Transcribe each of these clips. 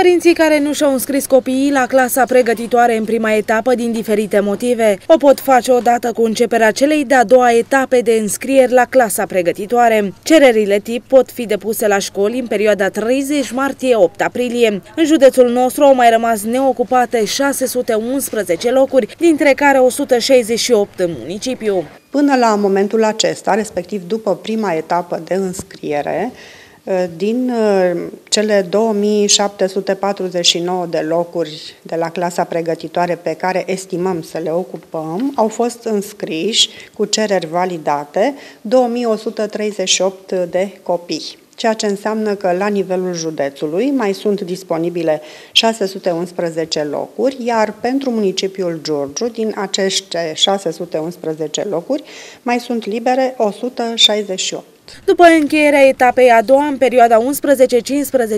Părinții care nu și-au înscris copiii la clasa pregătitoare în prima etapă din diferite motive o pot face odată cu începerea celei de-a doua etape de înscrieri la clasa pregătitoare. Cererile tip pot fi depuse la școli în perioada 30 martie-8 aprilie. În județul nostru au mai rămas neocupate 611 locuri, dintre care 168 în municipiu. Până la momentul acesta, respectiv după prima etapă de înscriere, Uh, din uh, cele 2749 de locuri de la clasa pregătitoare pe care estimăm să le ocupăm, au fost înscriși cu cereri validate 2138 de copii ceea ce înseamnă că la nivelul județului mai sunt disponibile 611 locuri, iar pentru municipiul Giurgiu, din aceste 611 locuri, mai sunt libere 168. După încheierea etapei a doua, în perioada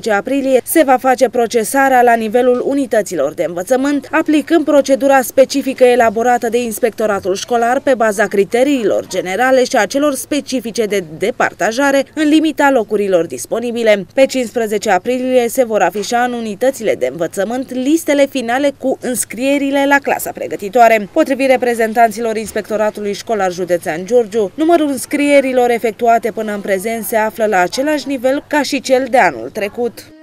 11-15 aprilie, se va face procesarea la nivelul unităților de învățământ, aplicând procedura specifică elaborată de inspectoratul școlar pe baza criteriilor generale și a celor specifice de departajare în limita locurilor disponibile. Pe 15 aprilie se vor afișa în unitățile de învățământ listele finale cu înscrierile la clasa pregătitoare. Potrivit reprezentanților Inspectoratului Școlar Județean Giurgiu, numărul înscrierilor efectuate până în prezent se află la același nivel ca și cel de anul trecut.